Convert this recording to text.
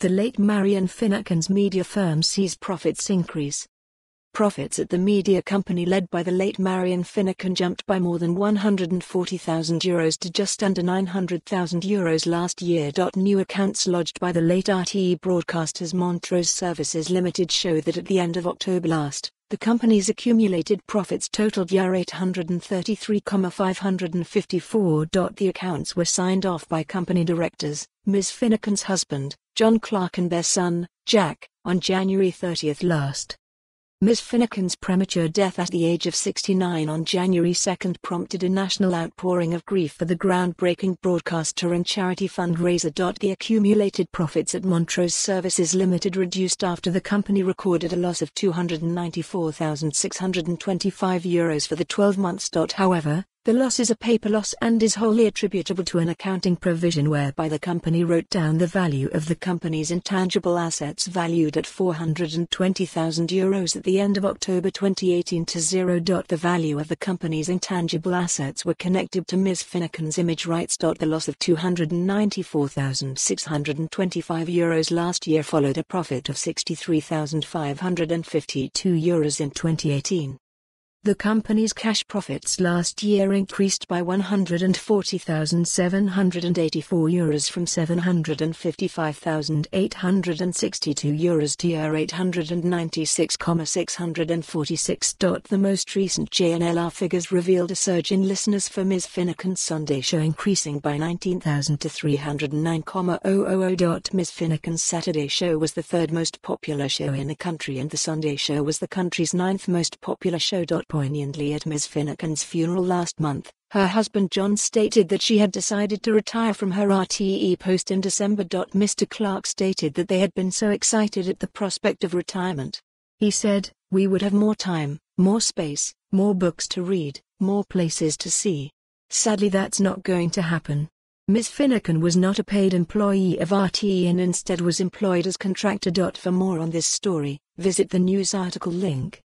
The late Marian Finucane's media firm sees profits increase. Profits at the media company led by the late Marian Finucane jumped by more than 140,000 euros to just under 900,000 euros last year. New accounts lodged by the late RTE broadcasters Montrose Services Limited show that at the end of October last, the company's accumulated profits totaled Euro 833,554. The accounts were signed off by company directors, Ms. Finucane's husband, John Clarke and their son, Jack, on January 30 last. Ms. Finucane's premature death at the age of 69 on January 2 prompted a national outpouring of grief for the groundbreaking broadcaster and charity fundraiser. The accumulated profits at Montrose Services Limited reduced after the company recorded a loss of 294,625 euros for the 12 months. However, the loss is a paper loss and is wholly attributable to an accounting provision whereby the company wrote down the value of the company's intangible assets valued at 420,000 euros at the end of October 2018 to zero. The value of the company's intangible assets were connected to Ms. Finucane's image rights. The loss of 294,625 euros last year followed a profit of 63,552 euros in 2018. The company's cash profits last year increased by 140,784 euros from 755,862 euros to Euro 896,646. The most recent JNLR figures revealed a surge in listeners for Ms. Finucane's Sunday show increasing by 19,000 to 309,000. Ms. Finucane's Saturday show was the third most popular show in the country and the Sunday show was the country's ninth most popular show poignantly at Ms. Finucane's funeral last month, her husband John stated that she had decided to retire from her RTE post in December. Mr. Clarke stated that they had been so excited at the prospect of retirement. He said, We would have more time, more space, more books to read, more places to see. Sadly, that's not going to happen. Ms. Finucane was not a paid employee of RTE and instead was employed as contractor. For more on this story, visit the news article link.